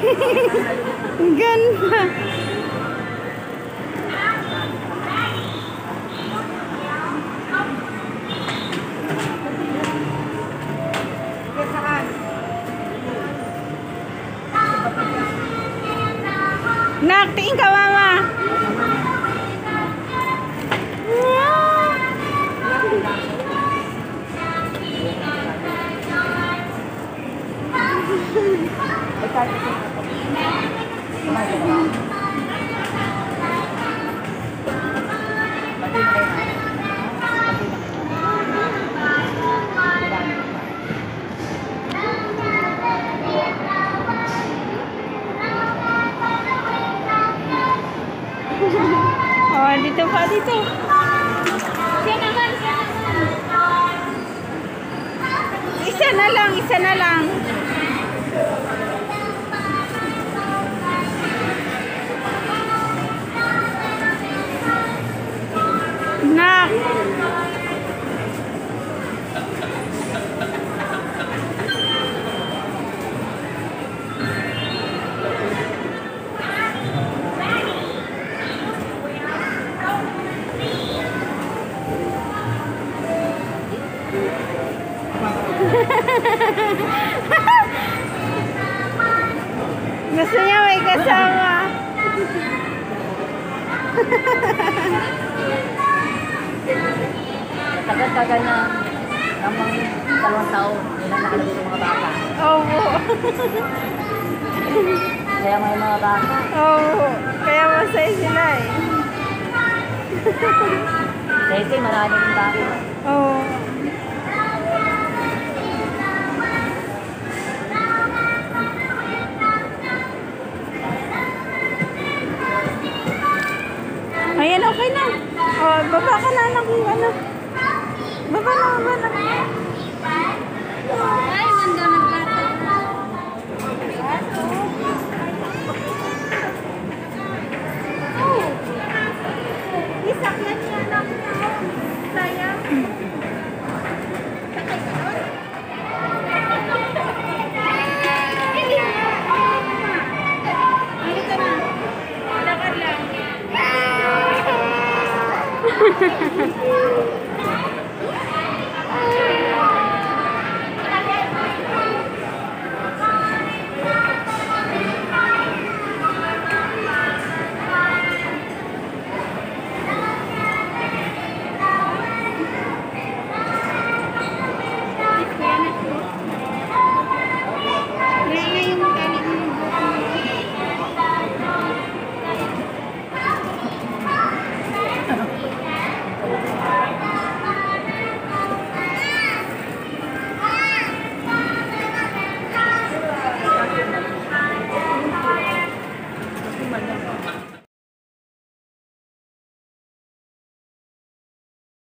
Ganda. Nak, tingin ka mama. Thank you. Pa, dito. Siya naman, siya naman. Isa na lang, isa na lang. Nak. Gusto niya may kasama. Tagal-tagal na namang dalawang taon. Ang nakalagay ng mga bata. Oo. Kaya may mga bata. Oo. Kaya masaya sila eh. Kasi marami rin bata. Oo. Na anak ano. Baba na, baba na. Ay, manda nagbata. Isakyan